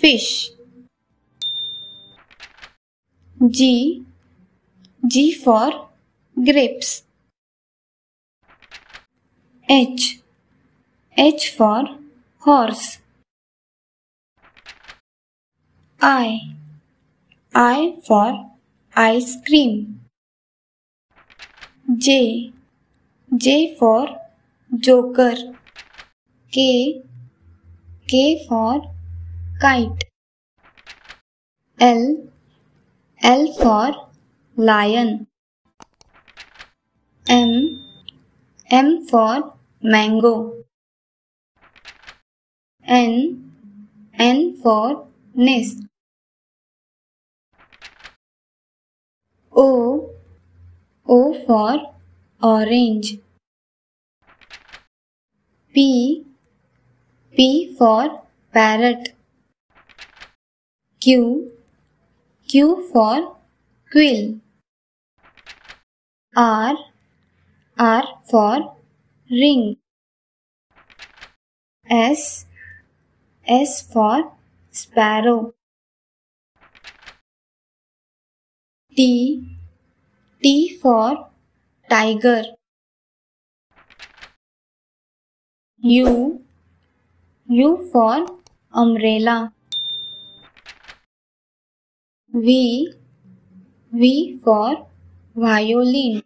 fish. G. G for grapes. H. H for horse. I. I for ice cream. J. J for joker. K. K for kite. L. L for lion. M. M for mango. N. N for nest. O. O for orange. P. P for parrot. Q. Q for quill. R. R for ring. S. S for sparrow. T. T for tiger. U. U for umbrella. V. V for violin.